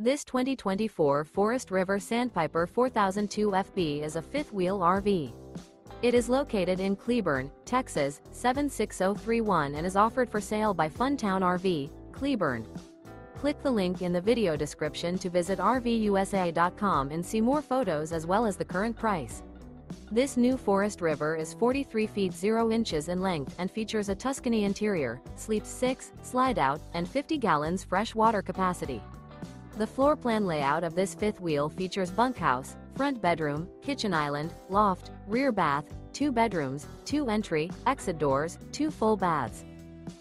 This 2024 Forest River Sandpiper 4002 FB is a fifth-wheel RV. It is located in Cleburne, Texas, 76031 and is offered for sale by Funtown RV, Cleburne. Click the link in the video description to visit RVUSA.com and see more photos as well as the current price. This new Forest River is 43 feet 0 inches in length and features a Tuscany interior, sleeps 6, slide out, and 50 gallons fresh water capacity. The floor plan layout of this fifth wheel features bunkhouse, front bedroom, kitchen island, loft, rear bath, two bedrooms, two entry, exit doors, two full baths.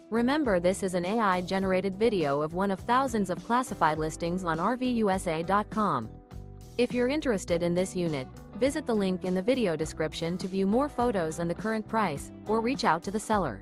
Remember this is an AI-generated video of one of thousands of classified listings on RVUSA.com. If you're interested in this unit, visit the link in the video description to view more photos and the current price, or reach out to the seller.